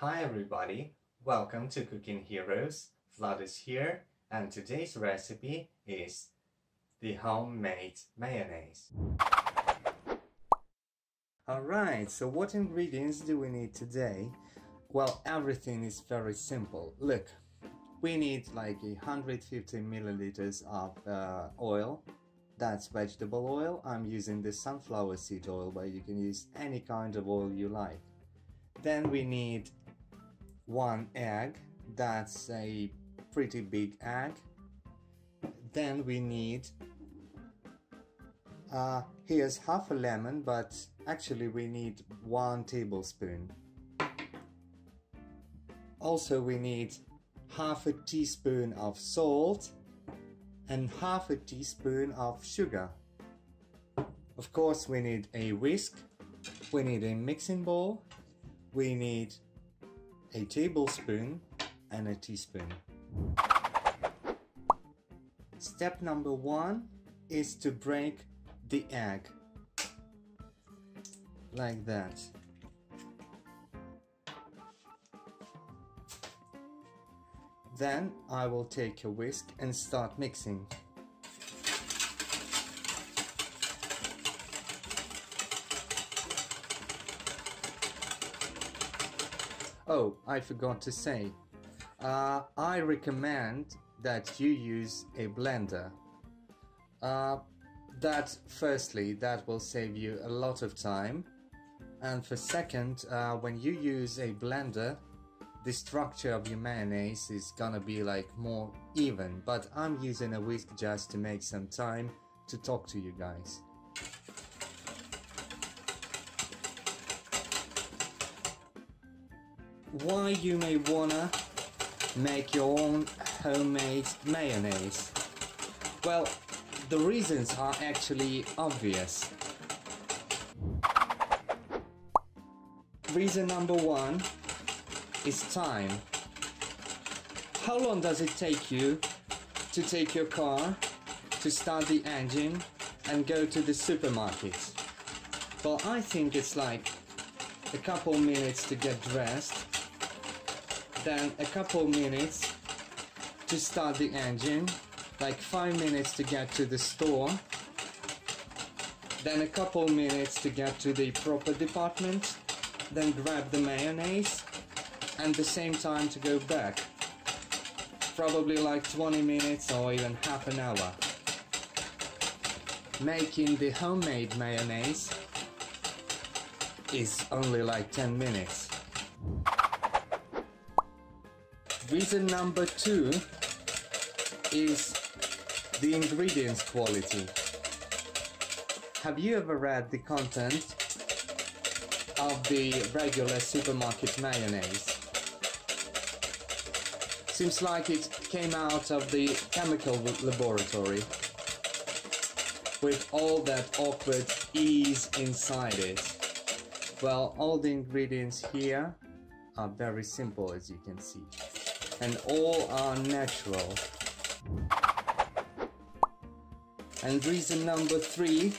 Hi everybody, welcome to Cooking Heroes. Vlad is here and today's recipe is the homemade mayonnaise. Alright, so what ingredients do we need today? Well, everything is very simple. Look, we need like 150 milliliters of uh, oil. That's vegetable oil. I'm using the sunflower seed oil, but you can use any kind of oil you like. Then we need one egg. That's a pretty big egg. Then we need uh, here's half a lemon, but actually we need one tablespoon. Also we need half a teaspoon of salt and half a teaspoon of sugar. Of course we need a whisk, we need a mixing bowl, we need a tablespoon and a teaspoon. Step number one is to break the egg. Like that. Then I will take a whisk and start mixing Oh, I forgot to say, uh, I recommend that you use a blender. Uh, that firstly that will save you a lot of time. And for second uh, when you use a blender the structure of your mayonnaise is gonna be like more even. But I'm using a whisk just to make some time to talk to you guys why you may wanna make your own homemade mayonnaise well the reasons are actually obvious. Reason number one is time. How long does it take you to take your car, to start the engine and go to the supermarket? Well, I think it's like a couple minutes to get dressed, then a couple minutes to start the engine, like five minutes to get to the store then a couple minutes to get to the proper department then grab the mayonnaise and the same time to go back. Probably like 20 minutes or even half an hour. Making the homemade mayonnaise is only like 10 minutes reason number two is the ingredients quality. Have you ever read the content of the regular supermarket mayonnaise? Seems like it came out of the chemical laboratory with all that awkward ease inside it. Well, all the ingredients here are very simple as you can see and all are natural. And reason number three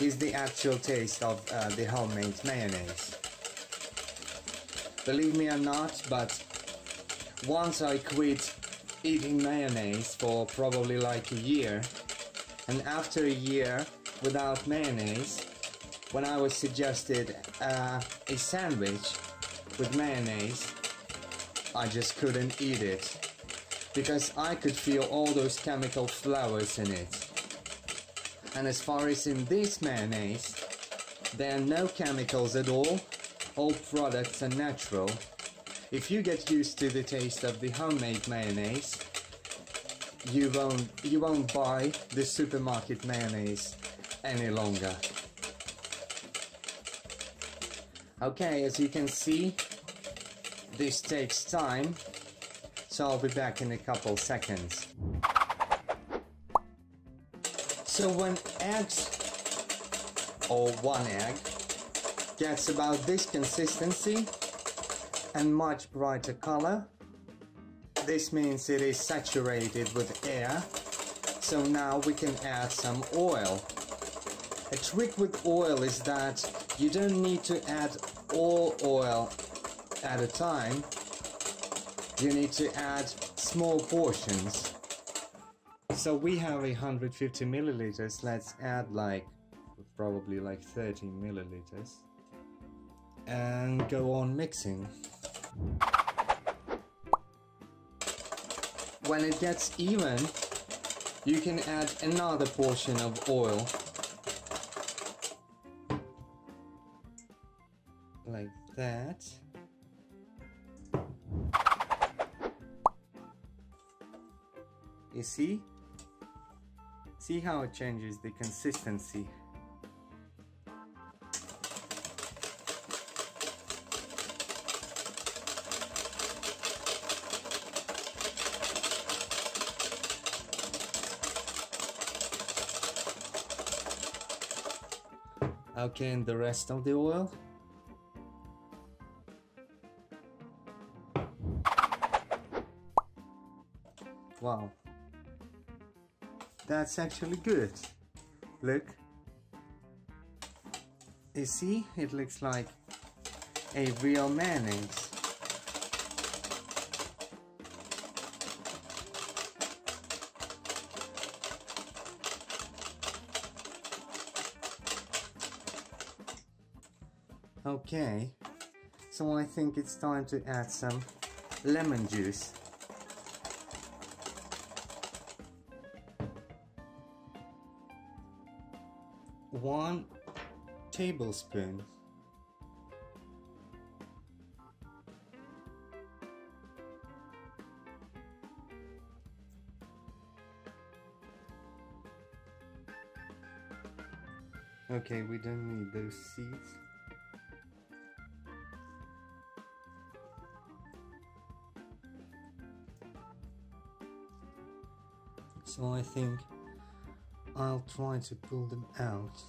is the actual taste of uh, the homemade mayonnaise. Believe me or not, but once I quit eating mayonnaise for probably like a year, and after a year without mayonnaise, when I was suggested uh, a sandwich with mayonnaise, I just couldn't eat it because I could feel all those chemical flowers in it. And as far as in this mayonnaise, there are no chemicals at all, all products are natural. If you get used to the taste of the homemade mayonnaise, you won't, you won't buy the supermarket mayonnaise any longer. Okay, as you can see, this takes time, so I'll be back in a couple seconds. So when eggs, or one egg, gets about this consistency and much brighter color, this means it is saturated with air, so now we can add some oil. A trick with oil is that you don't need to add all oil at a time, you need to add small portions. So we have 150 milliliters, let's add like probably like 30 milliliters and go on mixing. When it gets even, you can add another portion of oil. Like that. You see? See how it changes the consistency. Okay, and the rest of the oil? Wow. That's actually good. Look. You see, it looks like a real mayonnaise. Okay, so I think it's time to add some lemon juice. One tablespoon. Okay, we don't need those seeds. So I think I'll try to pull them out.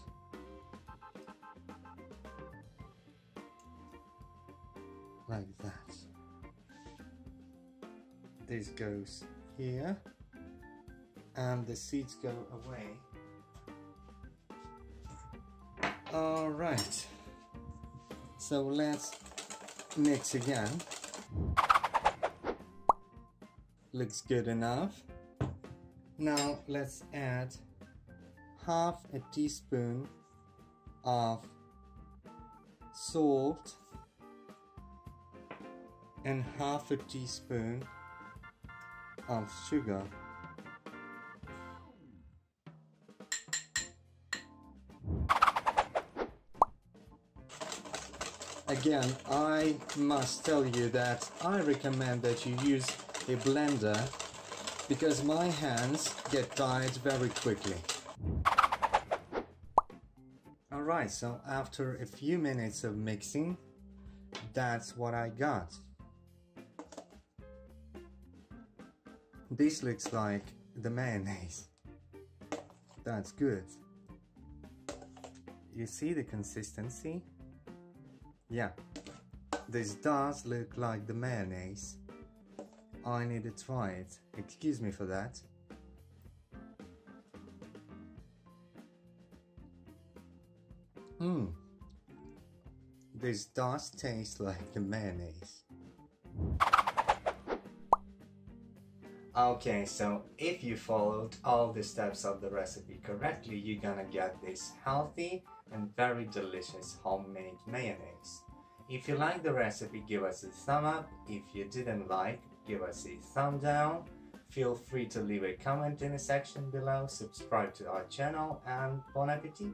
Like that. This goes here and the seeds go away. Alright, so let's mix again. Looks good enough. Now let's add half a teaspoon of salt and half a teaspoon of sugar. Again, I must tell you that I recommend that you use a blender because my hands get tired very quickly. Alright, so after a few minutes of mixing, that's what I got. This looks like the mayonnaise. That's good. You see the consistency? Yeah, this does look like the mayonnaise. I need to try it. Excuse me for that. Hmm. This does taste like the mayonnaise. Okay, so if you followed all the steps of the recipe correctly, you're gonna get this healthy and very delicious homemade mayonnaise. If you like the recipe, give us a thumb up. If you didn't like, give us a thumb down. Feel free to leave a comment in the section below, subscribe to our channel, and bon appetit!